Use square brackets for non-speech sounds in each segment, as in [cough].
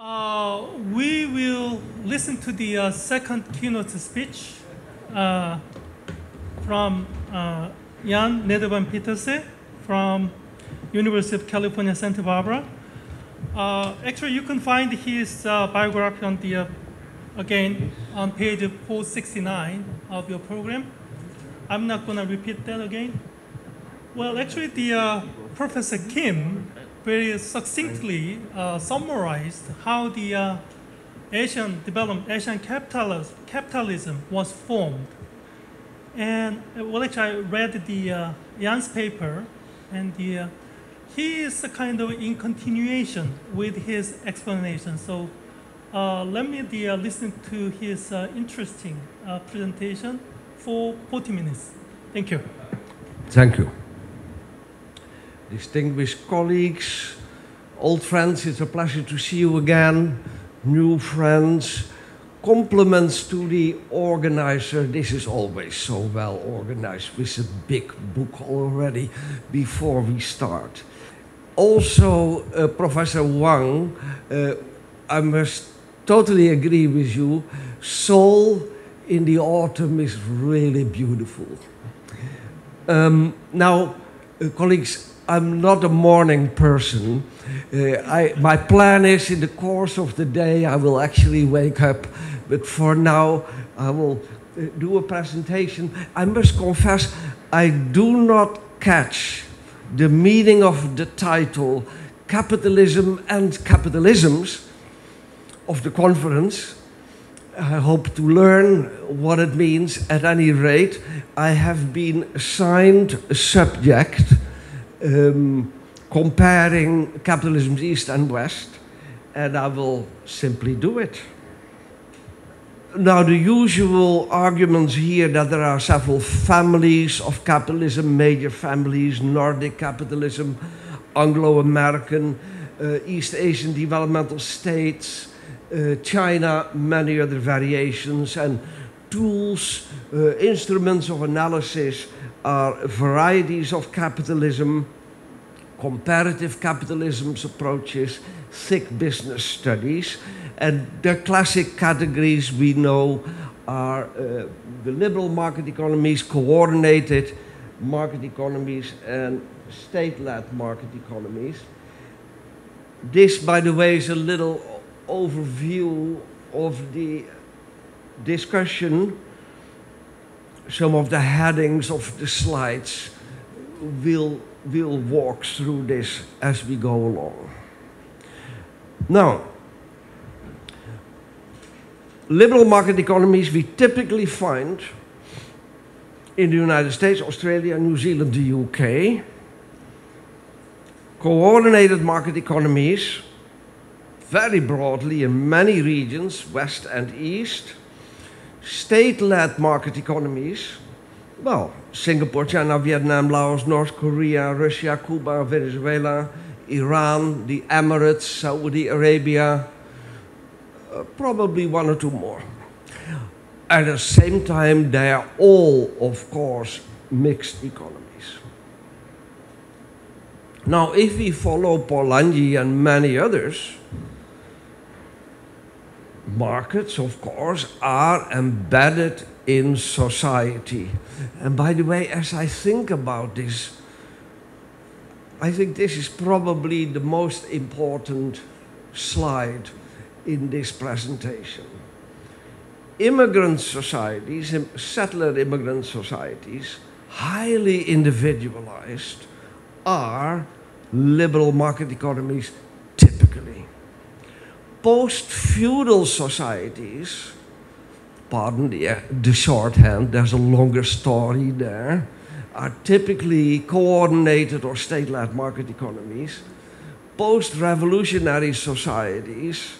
Uh, we will listen to the uh, second keynote speech uh, from uh, Jan Nederveen Pieterse from University of California, Santa Barbara. Uh, actually, you can find his uh, biography on the, uh, again, on page 469 of your program. I'm not going to repeat that again. Well, actually, the uh, Professor Kim very succinctly uh, summarized how the uh, Asian development, Asian capitalism, capitalism was formed. And uh, well, actually, I read the uh, Jan's paper, and the, uh, he is kind of in continuation with his explanation. So uh, let me the, listen to his interesting presentation for 40 minutes. Thank you. Thank you. Distinguished colleagues, old friends, it's a pleasure to see you again. New friends, compliments to the organizer. This is always so well organized with a big book already before we start. Also, uh, Professor Wang, uh, I must totally agree with you. Seoul in the autumn is really beautiful. Um, now, uh, colleagues, I'm not a morning person. Uh, I, my plan is in the course of the day I will actually wake up, but for now I will uh, do a presentation. I must confess, I do not catch the meaning of the title Capitalism and Capitalisms of the conference. I hope to learn what it means. At any rate, I have been assigned a subject um, comparing capitalism's East and West, and I will simply do it. Now, the usual arguments here that there are several families of capitalism, major families, Nordic capitalism, Anglo American, uh, East Asian developmental states, uh, China, many other variations, and tools, uh, instruments of analysis are varieties of capitalism, comparative capitalism's approaches, thick business studies, and the classic categories we know are uh, the liberal market economies, coordinated market economies, and state-led market economies. This, by the way, is a little overview of the discussion some of the headings of the slides will, will walk through this as we go along. Now, liberal market economies we typically find in the United States, Australia, New Zealand, the UK. Coordinated market economies, very broadly in many regions, West and East state-led market economies, well, Singapore, China, Vietnam, Laos, North Korea, Russia, Cuba, Venezuela, Iran, the Emirates, Saudi Arabia, uh, probably one or two more. At the same time, they are all, of course, mixed economies. Now, if we follow Polanyi and many others, markets, of course, are embedded in society. And by the way, as I think about this, I think this is probably the most important slide in this presentation. Immigrant societies, settler immigrant societies, highly individualized, are liberal market economies typically post-feudal societies, pardon the, eh, the shorthand, there's a longer story there, are typically coordinated or state-led market economies. Post-revolutionary societies,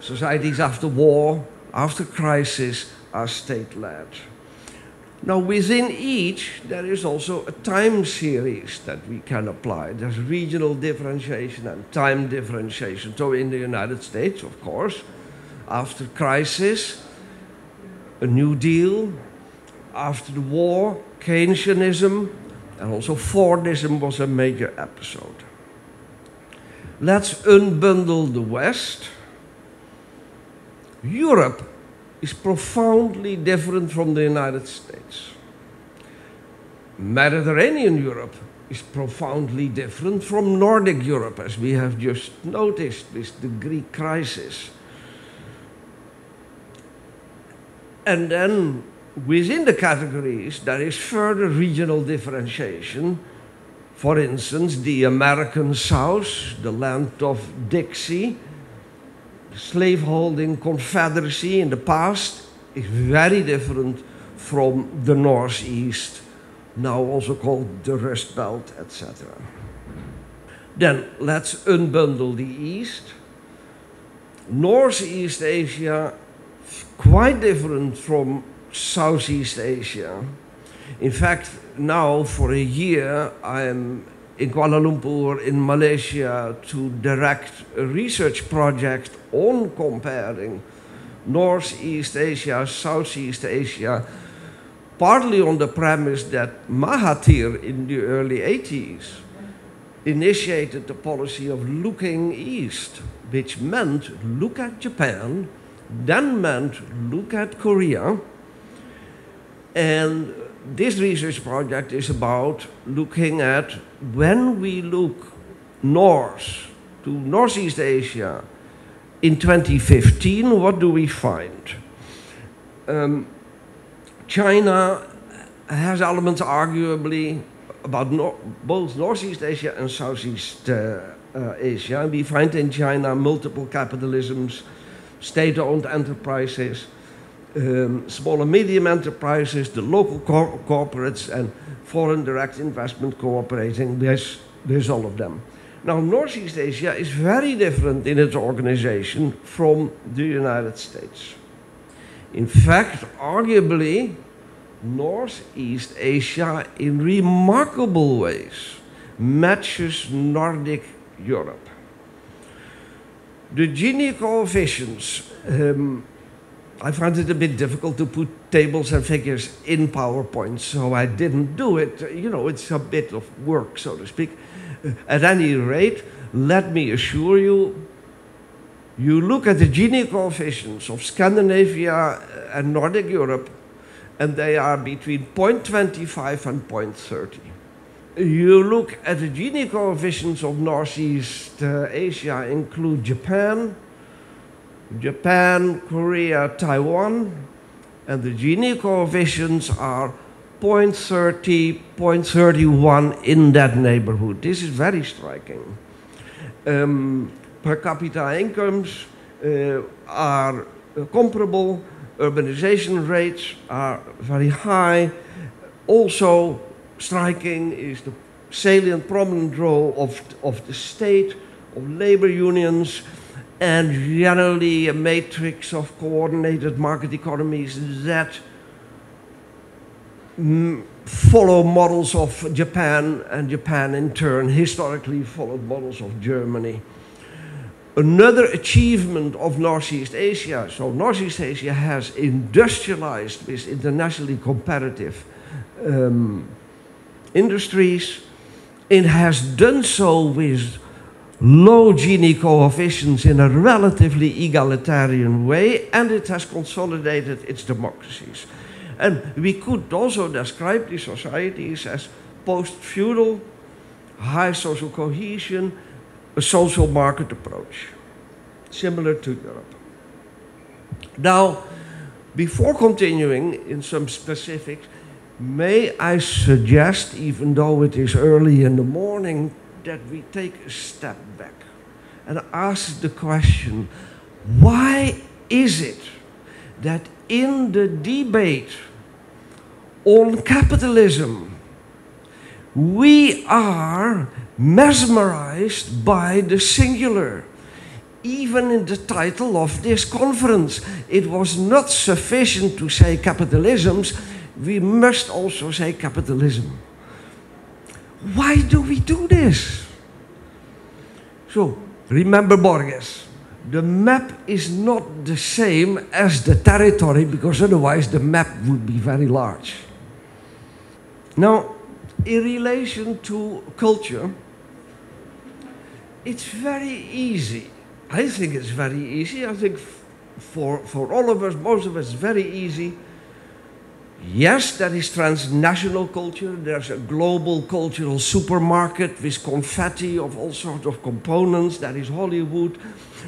societies after war, after crisis, are state-led. Now, within each, there is also a time series that we can apply. There's regional differentiation and time differentiation. So, in the United States, of course, after crisis, a New Deal, after the war, Keynesianism, and also Fordism was a major episode. Let's unbundle the West Europe is profoundly different from the United States. Mediterranean Europe is profoundly different from Nordic Europe, as we have just noticed with the Greek crisis. And then within the categories, there is further regional differentiation. For instance, the American South, the land of Dixie, slaveholding confederacy in the past is very different from the Northeast, now also called the Rust Belt, etc. Then let's unbundle the East. Northeast Asia, quite different from Southeast Asia. In fact, now for a year, I'm in Kuala Lumpur in Malaysia to direct a research project on comparing Northeast Asia, Southeast Asia, partly on the premise that Mahathir in the early 80s initiated the policy of looking east, which meant look at Japan, then meant look at Korea, and this research project is about looking at when we look north to Northeast Asia in 2015, what do we find? Um, China has elements arguably about no both Northeast Asia and Southeast uh, uh, Asia. We find in China multiple capitalisms, state owned enterprises um, small and medium enterprises, the local cor corporates, and foreign direct investment cooperating with, with all of them. Now, Northeast Asia is very different in its organization from the United States. In fact, arguably, Northeast Asia, in remarkable ways, matches Nordic Europe. The Gini coefficients um, I found it a bit difficult to put tables and figures in PowerPoint, so I didn't do it. You know, it's a bit of work, so to speak. At any rate, let me assure you, you look at the Gini coefficients of Scandinavia and Nordic Europe, and they are between 0.25 and 0.30. You look at the Gini coefficients of Northeast uh, Asia, include Japan, Japan, Korea, Taiwan, and the Gini coefficients are 0.30, 0.31 in that neighborhood. This is very striking. Um, per capita incomes uh, are comparable, urbanization rates are very high. Also striking is the salient prominent role of, of the state, of labor unions, and generally a matrix of coordinated market economies that follow models of Japan, and Japan in turn historically followed models of Germany. Another achievement of Northeast Asia, so Northeast Asia has industrialized with internationally competitive um, industries. It has done so with low Gini coefficients in a relatively egalitarian way, and it has consolidated its democracies. And we could also describe these societies as post-feudal, high social cohesion, a social market approach, similar to Europe. Now, before continuing in some specifics, may I suggest, even though it is early in the morning, that we take a step back and ask the question why is it that in the debate on capitalism, we are mesmerized by the singular? Even in the title of this conference, it was not sufficient to say capitalisms, we must also say capitalism. Why do we do this? So, remember Borges. The map is not the same as the territory because otherwise the map would be very large. Now, in relation to culture, it's very easy. I think it's very easy. I think for, for all of us, most of us, very easy. Yes, there is transnational culture. There's a global cultural supermarket with confetti of all sorts of components. There is Hollywood,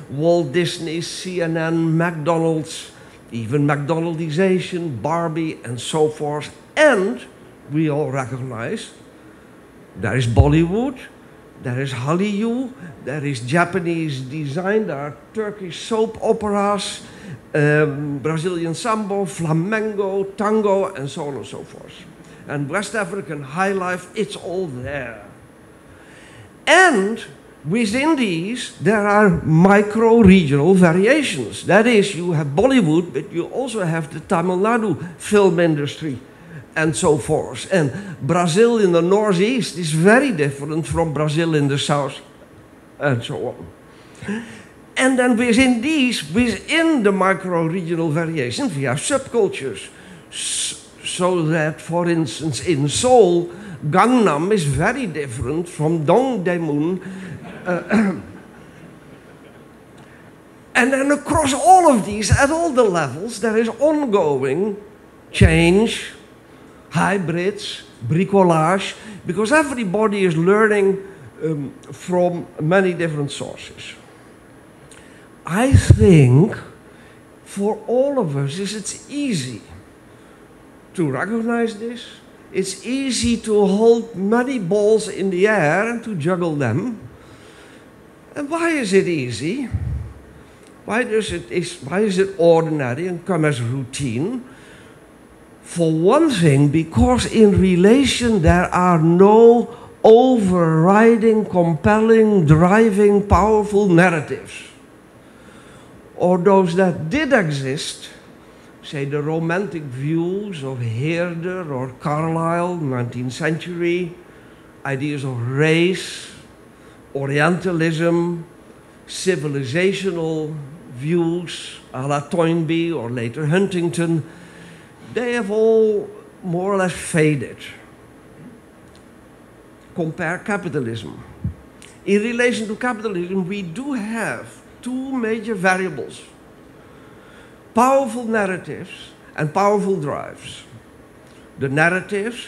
Walt Disney, CNN, McDonald's, even McDonaldization, Barbie, and so forth. And we all recognize there is Bollywood, there is Hallyu, there is Japanese design, there are Turkish soap operas, um, Brazilian sambo, flamenco, tango, and so on and so forth. And West African high life, it's all there. And within these, there are micro regional variations. That is, you have Bollywood, but you also have the Tamil Nadu film industry and so forth. And Brazil in the northeast is very different from Brazil in the south, and so on. And then within these, within the micro regional variations, we have subcultures. So that, for instance, in Seoul, Gangnam is very different from Dongdaemun. Uh, [coughs] and then across all of these, at all the levels, there is ongoing change, hybrids, bricolage, because everybody is learning um, from many different sources. I think for all of us it's easy to recognize this. It's easy to hold many balls in the air and to juggle them. And why is it easy? Why, does it, is, why is it ordinary and come as routine? For one thing, because in relation there are no overriding, compelling, driving, powerful narratives. Or those that did exist, say the romantic views of Herder or Carlyle, 19th century, ideas of race, Orientalism, civilizational views, a la Toynbee or later Huntington, they have all more or less faded. Compare capitalism. In relation to capitalism, we do have two major variables powerful narratives and powerful drives. The narratives,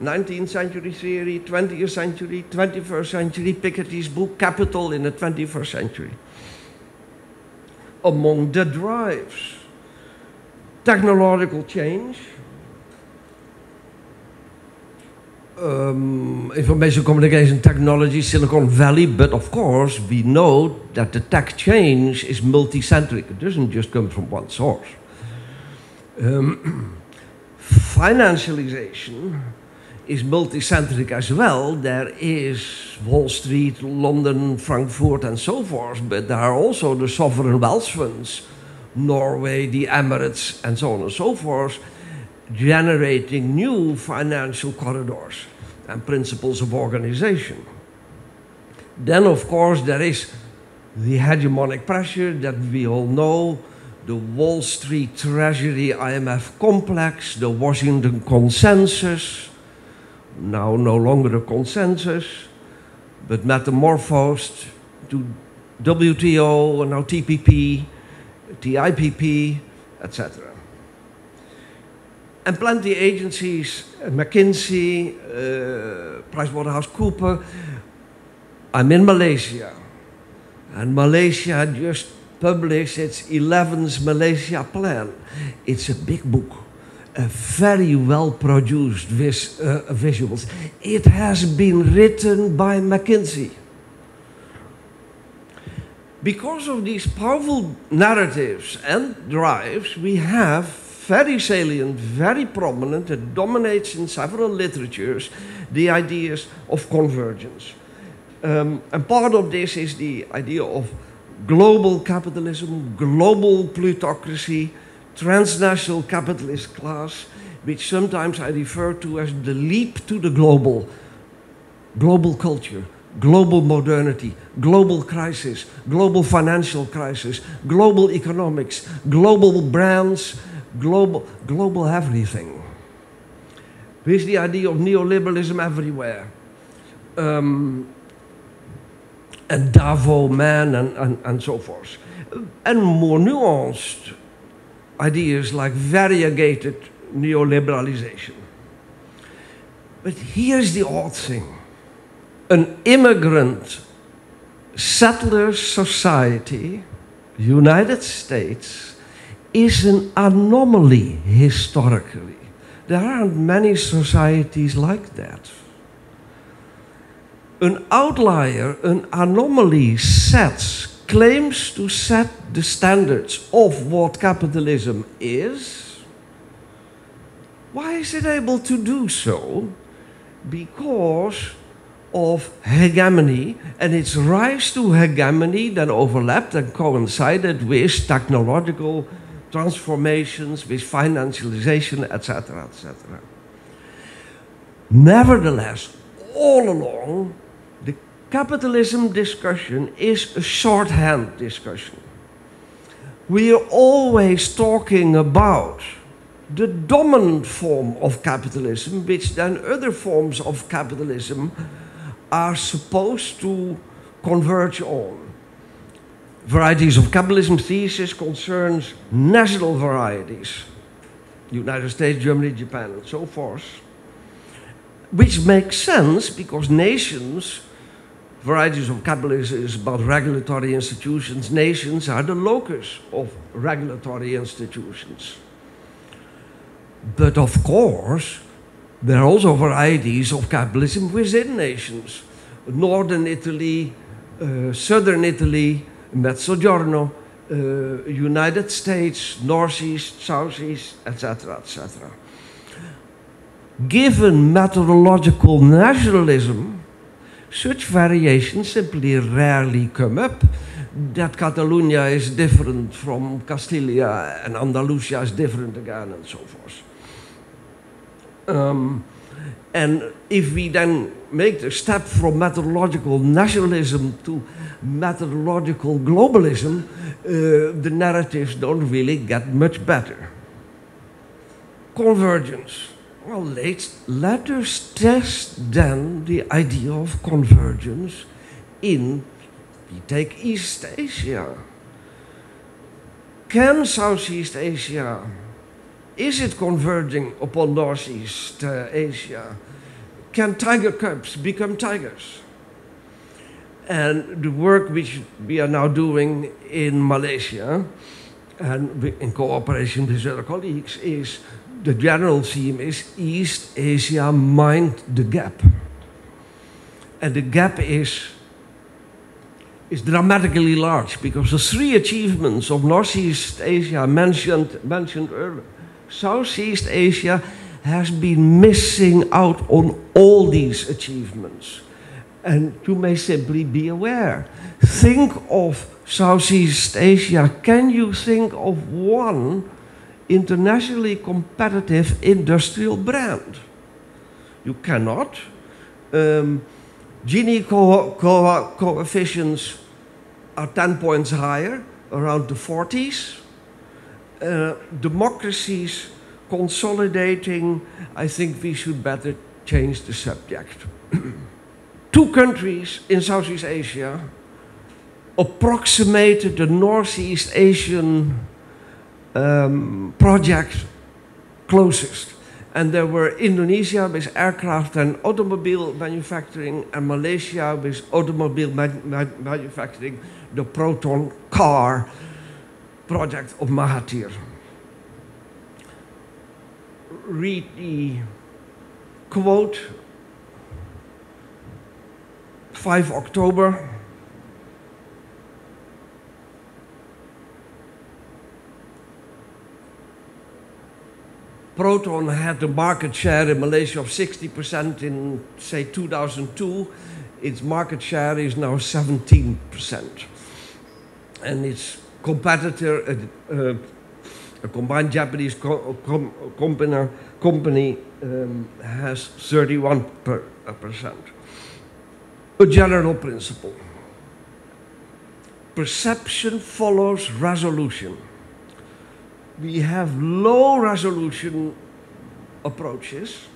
19th century theory, 20th century, 21st century, Piketty's book Capital in the 21st century. Among the drives, technological change, um, information communication technology, Silicon Valley, but of course we know that the tech change is multicentric. It doesn't just come from one source. Um, [clears throat] financialization is multicentric as well. There is Wall Street, London, Frankfurt, and so forth, but there are also the sovereign wealth funds Norway, the Emirates, and so on and so forth, generating new financial corridors and principles of organization. Then, of course, there is the hegemonic pressure that we all know the Wall Street Treasury IMF complex, the Washington consensus, now no longer a consensus, but metamorphosed to WTO and now TPP TIPP, etc. And plenty agencies, McKinsey, uh, PricewaterhouseCoopers. I'm in Malaysia, and Malaysia just published its 11th Malaysia Plan. It's a big book, uh, very well produced with uh, visuals. It has been written by McKinsey because of these powerful narratives and drives, we have very salient, very prominent, it dominates in several literatures, the ideas of convergence. Um, and part of this is the idea of global capitalism, global plutocracy, transnational capitalist class, which sometimes I refer to as the leap to the global, global culture, global modernity, global crisis, global financial crisis, global economics, global brands, global, global everything. Here's the idea of neoliberalism everywhere. Um, and Davos man and, and, and so forth. and more nuanced ideas like variegated neoliberalization. But here's the odd thing an immigrant settler society, United States, is an anomaly historically. There aren't many societies like that. An outlier, an anomaly sets, claims to set the standards of what capitalism is. Why is it able to do so? Because of hegemony and its rise to hegemony that overlapped and coincided with technological transformations, with financialization, etc., etc. Nevertheless, all along, the capitalism discussion is a shorthand discussion. We are always talking about the dominant form of capitalism, which then other forms of capitalism are supposed to converge on. Varieties of capitalism thesis concerns national varieties, United States, Germany, Japan, and so forth, which makes sense because nations, varieties of capitalism is about regulatory institutions, nations are the locus of regulatory institutions. But of course, there are also varieties of capitalism within nations. Northern Italy, uh, Southern Italy, Mezzogiorno, uh, United States, Northeast, Southeast, etc., etc. Given methodological nationalism, such variations simply rarely come up. That Catalonia is different from Castilia and Andalusia is different again, and so forth. Um, and if we then make the step from methodological nationalism to methodological globalism, uh, the narratives don't really get much better. Convergence. Well, let's, let us test then the idea of convergence in, we take East Asia. Can Southeast Asia is it converging upon Northeast uh, Asia? Can tiger cubs become tigers? And the work which we are now doing in Malaysia, and in cooperation with other colleagues, is the general theme is East Asia mind the gap. And the gap is, is dramatically large because the three achievements of Northeast Asia mentioned, mentioned earlier Southeast Asia has been missing out on all these achievements. And you may simply be aware. Think of Southeast Asia. Can you think of one internationally competitive industrial brand? You cannot. Um, Gini co co coefficients are 10 points higher, around the 40s uh, democracies consolidating, I think we should better change the subject. [clears throat] Two countries in Southeast Asia approximated the Northeast Asian um, project closest. And there were Indonesia with aircraft and automobile manufacturing, and Malaysia with automobile manufacturing, the Proton car project of Mahathir. Read the quote 5 October Proton had a market share in Malaysia of 60% in, say, 2002. Its market share is now 17%. And its competitor, uh, a combined Japanese co com company, company um, has 31 per, uh, percent. A general principle. Perception follows resolution. We have low resolution approaches,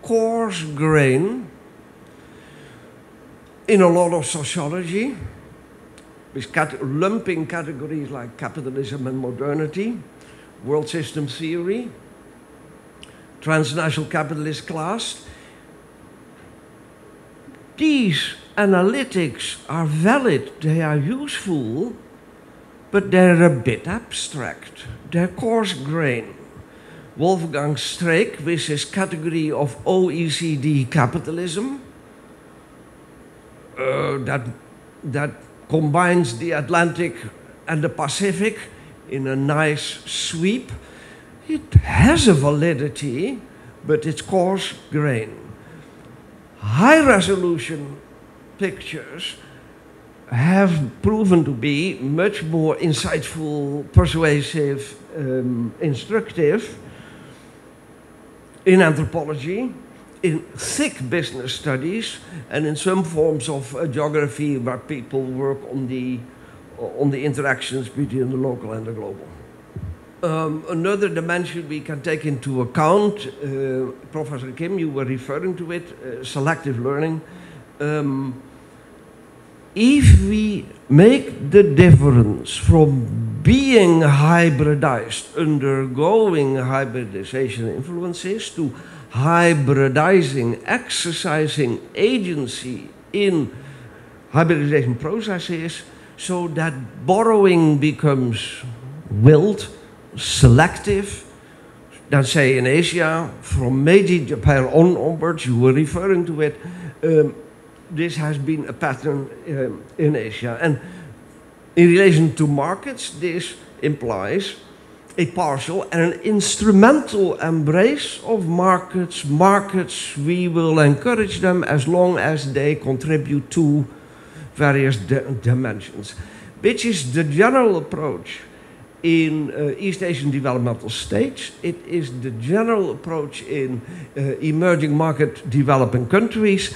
coarse grain in a lot of sociology, with cat- lumping categories like capitalism and modernity, world system theory, transnational capitalist class. These analytics are valid, they are useful, but they're a bit abstract. They're coarse grained. Wolfgang Streeck, with his category of OECD capitalism, uh, that, that combines the Atlantic and the Pacific in a nice sweep, it has a validity, but it's coarse grain. High resolution pictures have proven to be much more insightful, persuasive, um, instructive in anthropology, in thick business studies, and in some forms of uh, geography where people work on the, on the interactions between the local and the global. Um, another dimension we can take into account, uh, Professor Kim, you were referring to it, uh, selective learning. Um, if we make the difference from being hybridized, undergoing hybridization influences, to hybridizing, exercising agency in hybridization processes, so that borrowing becomes willed, selective, then say in Asia, from Meiji Japan on onwards, you were referring to it, um, this has been a pattern um, in Asia. And in relation to markets, this implies a partial and an instrumental embrace of markets. Markets, we will encourage them as long as they contribute to various di dimensions, which is the general approach in uh, East Asian developmental states. It is the general approach in uh, emerging market developing countries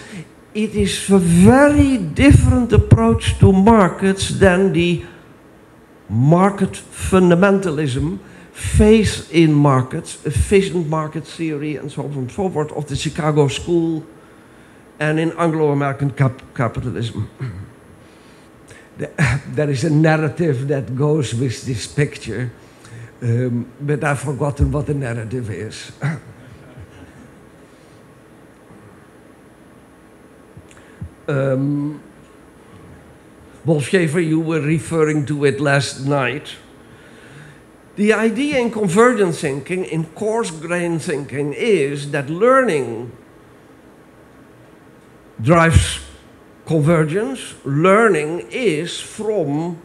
it is a very different approach to markets than the market fundamentalism, faith in markets, efficient market theory, and so on and so forth of the Chicago School and in Anglo American cap capitalism. there is a narrative that goes with this picture, um, but I've forgotten what the narrative is. [laughs] Um, Wolf Schaefer, you were referring to it last night. The idea in convergent thinking, in coarse grain thinking, is that learning drives convergence. Learning is from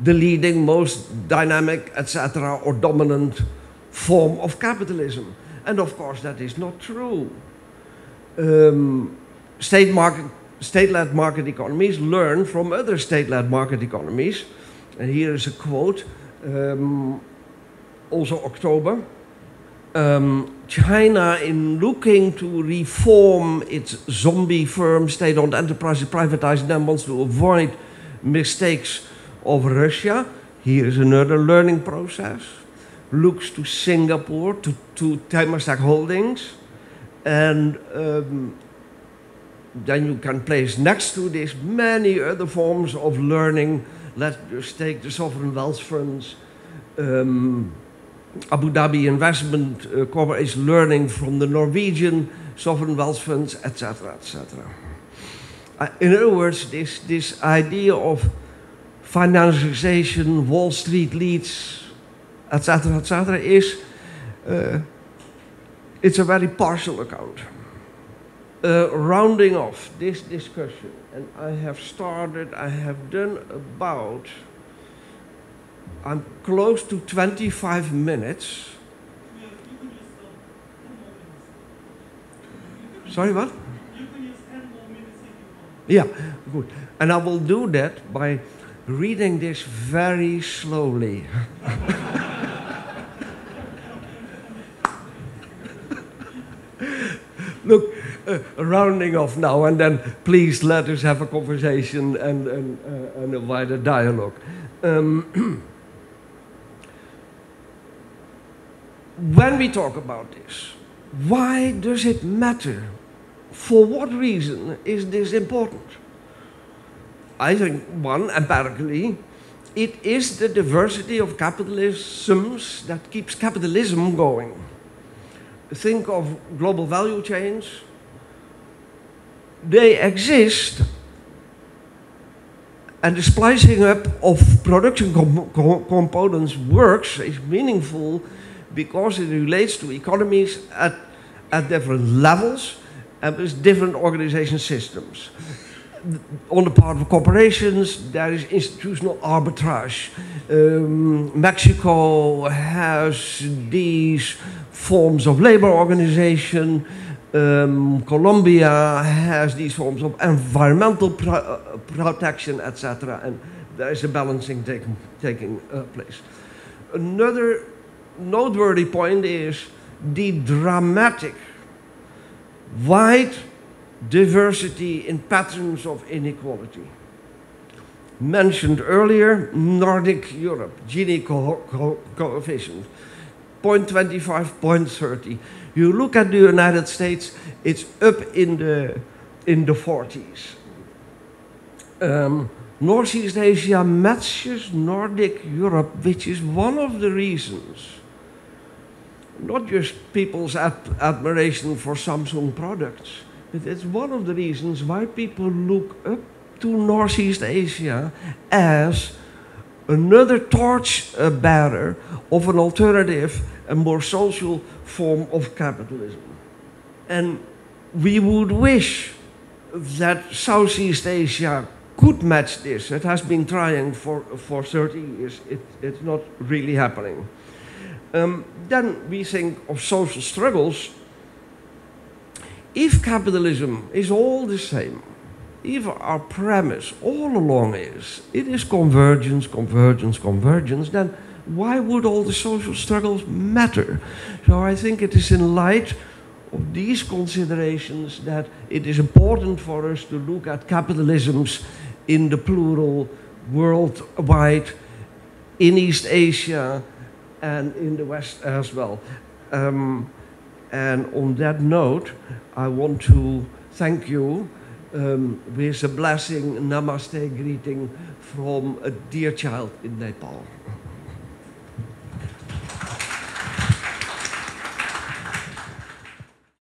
the leading, most dynamic, etc., or dominant form of capitalism. And of course, that is not true. Um, state market, state-led market economies learn from other state-led market economies. And here is a quote, um, also October. Um, China, in looking to reform its zombie firm, state-owned enterprises, privatizing them, wants to avoid mistakes of Russia. Here is another learning process. Looks to Singapore, to, to Temasek Holdings, and um, then you can place next to this many other forms of learning. Let's take the sovereign wealth funds. Um, Abu Dhabi Investment uh, Corporation is learning from the Norwegian sovereign wealth funds, etc., etc. Uh, in other words, this, this idea of financialization, Wall Street leads, etc., etc., is uh, it's a very partial account uh, rounding off this discussion, and I have started, I have done about, I'm close to 25 minutes. Sorry, what? Yeah, good. And I will do that by reading this very slowly. [laughs] Look, uh, rounding off now, and then please let us have a conversation and, and, uh, and a wider dialogue. Um, [clears throat] when we talk about this, why does it matter? For what reason is this important? I think, one, empirically, it is the diversity of capitalisms that keeps capitalism going. Think of global value chains. They exist, and the splicing up of production com com components works, is meaningful, because it relates to economies at, at different levels and with different organization systems on the part of corporations, there is institutional arbitrage. Um, Mexico has these forms of labor organization. Um, Colombia has these forms of environmental pro protection, etc. And there is a balancing taking, taking uh, place. Another noteworthy point is the dramatic, wide diversity in patterns of inequality. Mentioned earlier, Nordic Europe, Gini co co coefficient, 0.25, 0.30. You look at the United States, it's up in the, in the 40s. Um, Northeast Asia matches Nordic Europe, which is one of the reasons, not just people's admiration for Samsung products, but it's one of the reasons why people look up to Northeast Asia as another torch bearer of an alternative and more social form of capitalism. And we would wish that Southeast Asia could match this. It has been trying for, for 30 years. It, it's not really happening. Um, then we think of social struggles if capitalism is all the same, if our premise all along is it is convergence, convergence, convergence, then why would all the social struggles matter? So I think it is in light of these considerations that it is important for us to look at capitalisms in the plural, worldwide, in East Asia, and in the West as well. Um, and on that note, I want to thank you um, with a blessing, namaste greeting from a dear child in Nepal.